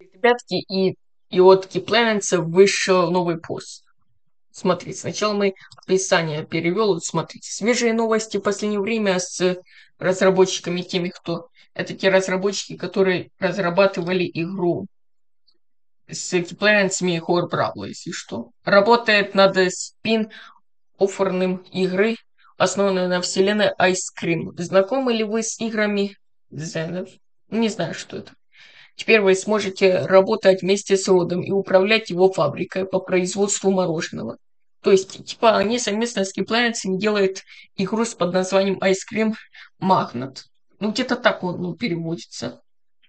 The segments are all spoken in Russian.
Ребятки, и, и от Planets вышел новый пост. Смотрите, сначала мы описание перевел. Смотрите, свежие новости в последнее время с разработчиками, теми, кто... Это те разработчики, которые разрабатывали игру с эквипленцами Horror Brawler, если что. Работает над спин-офферным игры, основанной на вселенной Ice Cream. Знакомы ли вы с играми Зенов? Не знаю, что это. Теперь вы сможете работать вместе с родом и управлять его фабрикой по производству мороженого. То есть, типа, они совместно с Keyplanets делают игру с под названием Ice Cream Magnet. Ну, где-то так он ну, переводится.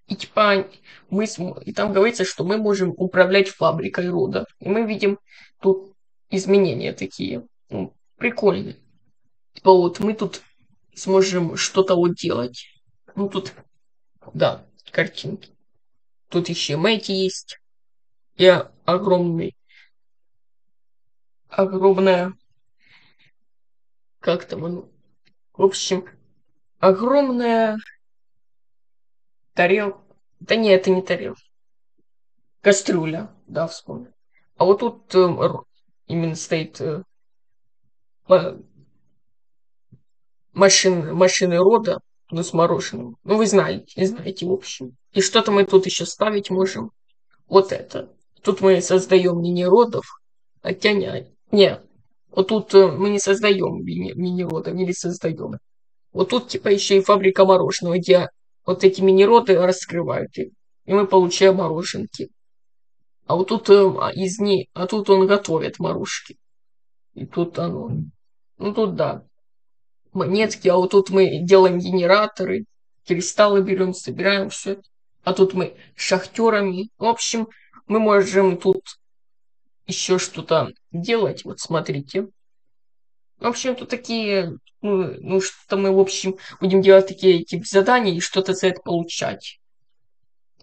И типа, мы и там говорится, что мы можем управлять фабрикой рода. И мы видим тут изменения такие. Ну, прикольные. Типа вот мы тут сможем что-то вот делать. Ну тут, да, картинки. Тут еще Мэти есть. И огромный, огромная, как там оно? В общем, огромная тарелка. Да нет, это не тарелка. Кастрюля, да, вспомнил. А вот тут э, именно стоит э, машины, машины рода, ну, с мороженым. Ну, вы знаете, знаете, в общем. И что-то мы тут еще ставить можем вот это. Тут мы создаем мини-родов, хотя не, не, вот тут э, мы не создаем мини-родов, или создаем. Вот тут типа еще и фабрика мороженого, где вот эти мини-роды раскрывают их, и мы получаем мороженки. А вот тут э, а, из них, а тут он готовит морожки. И тут оно, ну тут да, монетки, а вот тут мы делаем генераторы, кристаллы берем, собираем все а тут мы шахтерами. В общем, мы можем тут еще что-то делать. Вот смотрите. В общем, тут такие, ну, ну что мы, в общем, будем делать такие типа задания и что-то за это получать.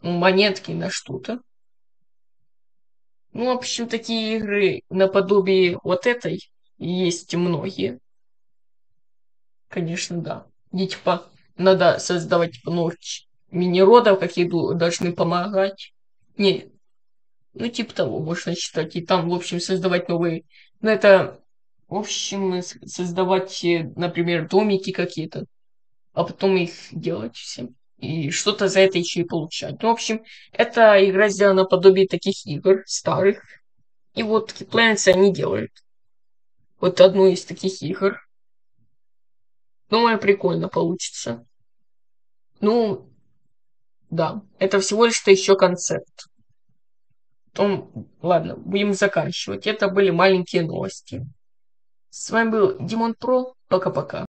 Ну, монетки на что-то. Ну, в общем, такие игры наподобие вот этой есть многие. Конечно, да. И типа надо создавать типа, ночь мини-родов, какие должны помогать. Не, ну, типа того, можно считать. И там, в общем, создавать новые... Ну, это, в общем, создавать, э, например, домики какие-то, а потом их делать всем. И что-то за это еще и получать. Ну, в общем, эта игра сделана подобие таких игр старых. И вот Planets они делают. Вот одну из таких игр. Думаю, прикольно получится. Ну, да, это всего лишь-то еще концепт. Том, ладно, будем заканчивать. Это были маленькие новости. С вами был Димон Про. Пока-пока.